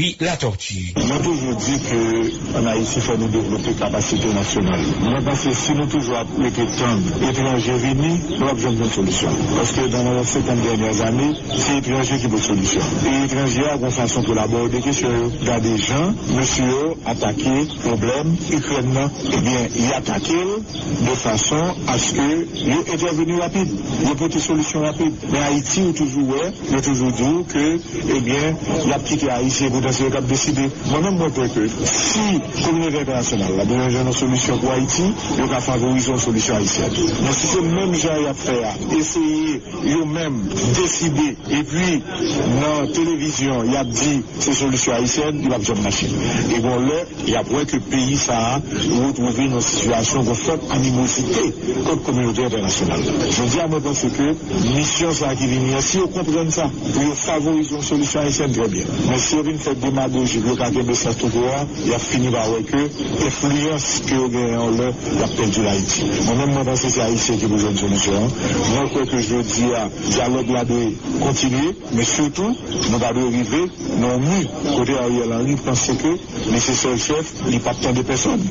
puis la tortue. Moi toujours dit qu'en Haïti, il faut nous développer capacité nationale. Moi pense que si nous toujours été temps étrangers venus, nous avons besoin d'une solution. Parce que dans les 50 dernières années, c'est l'étranger qui veut solution. Et l'étranger a une façon pour l'aborder que sur des gens, monsieur attaqué, problème, Ukraine, eh bien, il attaqué de façon à ce que il intervenu rapide, il a des solutions rapides. Mais Haïti, toujours, il toujours dit que, eh bien, la petite Haïti potentiellement cap décider. Moi-même, moi, je que si la communauté internationale a besoin d'une solution pour Haïti, il va favoriser une solution haïtienne. Mais si c'est même gens qui a fait, essayer, eux-mêmes, décider, et puis, dans la télévision, il a dit ces solutions haïtiennes, il va besoin de machine. Et bon, là, il y a que le pays, ça a retrouvé une situation de forte animosité contre la communauté internationale. Je dis à moi, parce que mission, ça qui vient, si on comprend ça, pour favoriser une solution haïtienne, très bien. Mais si on fait démagogie, le cas de tout droit, il a fini par avec eux, l'influence que vous avez en l'air, il a perdu l'Haïti. Moi-même, moi, pense que c'est Haïtien qui a besoin de solution. Moi, quoi que je dis, le dialogue là de continuer, mais surtout, nous devons arriver, non mieux, côté Ariel Henry, penser que, mais c'est seul chef, il n'y a pas tant de personnes.